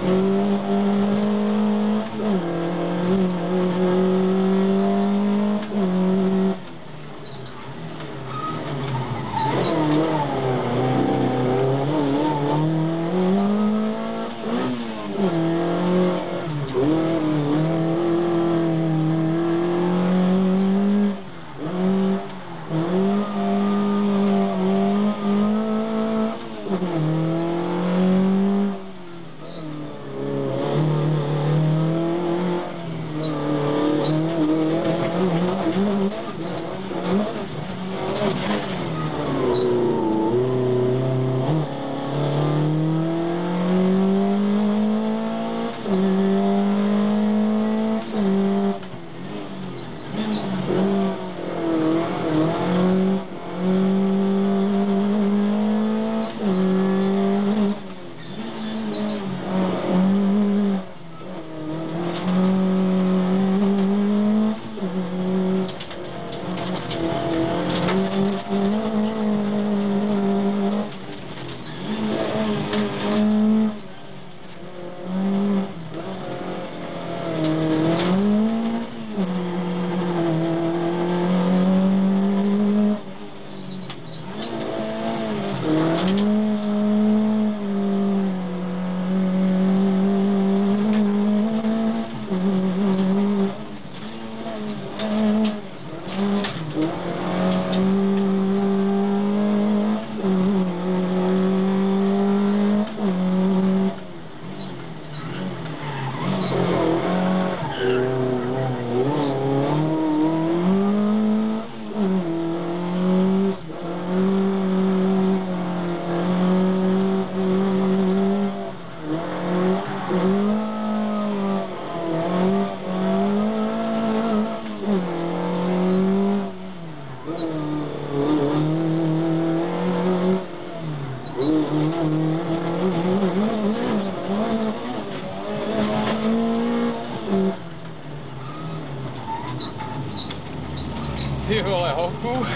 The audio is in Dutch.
Hum. Hier wel een.